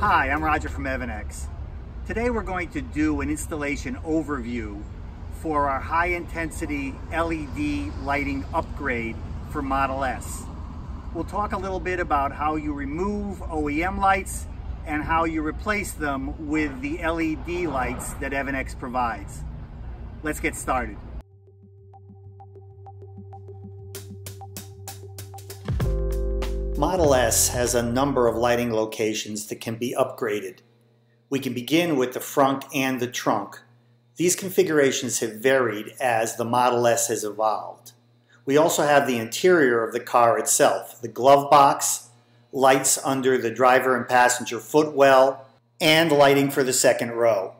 Hi, I'm Roger from EVANNEX. Today we're going to do an installation overview for our high intensity LED lighting upgrade for Model S. We'll talk a little bit about how you remove OEM lights and how you replace them with the LED lights that EVANNEX provides. Let's get started. Model S has a number of lighting locations that can be upgraded. We can begin with the front and the trunk. These configurations have varied as the Model S has evolved. We also have the interior of the car itself, the glove box, lights under the driver and passenger footwell, and lighting for the second row.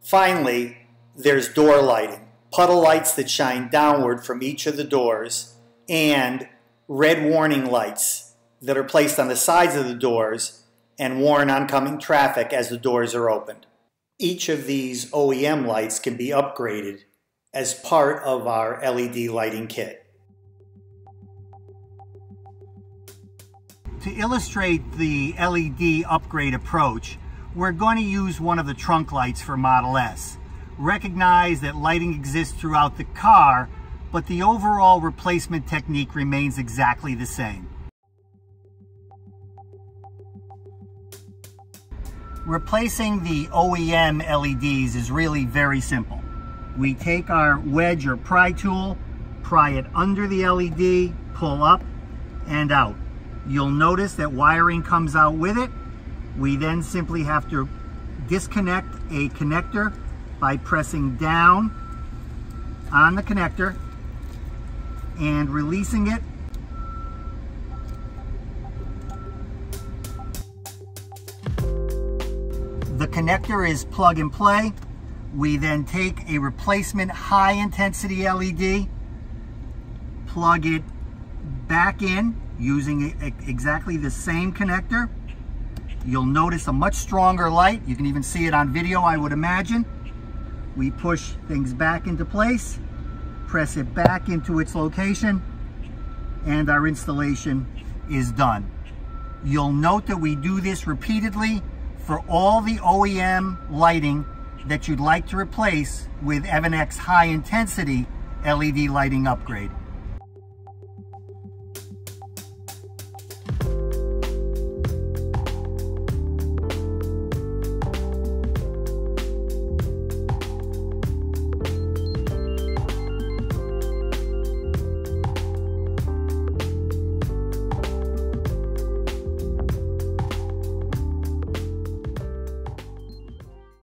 Finally, there's door lighting, puddle lights that shine downward from each of the doors, and red warning lights that are placed on the sides of the doors and warn oncoming traffic as the doors are opened. Each of these OEM lights can be upgraded as part of our LED lighting kit. To illustrate the LED upgrade approach, we're going to use one of the trunk lights for Model S. Recognize that lighting exists throughout the car, but the overall replacement technique remains exactly the same. Replacing the OEM LEDs is really very simple. We take our wedge or pry tool, pry it under the LED, pull up and out. You'll notice that wiring comes out with it. We then simply have to disconnect a connector by pressing down on the connector and releasing it The connector is plug and play. We then take a replacement high intensity LED, plug it back in using exactly the same connector. You'll notice a much stronger light. You can even see it on video, I would imagine. We push things back into place, press it back into its location, and our installation is done. You'll note that we do this repeatedly for all the OEM lighting that you'd like to replace with EVANNEX high intensity LED lighting upgrade.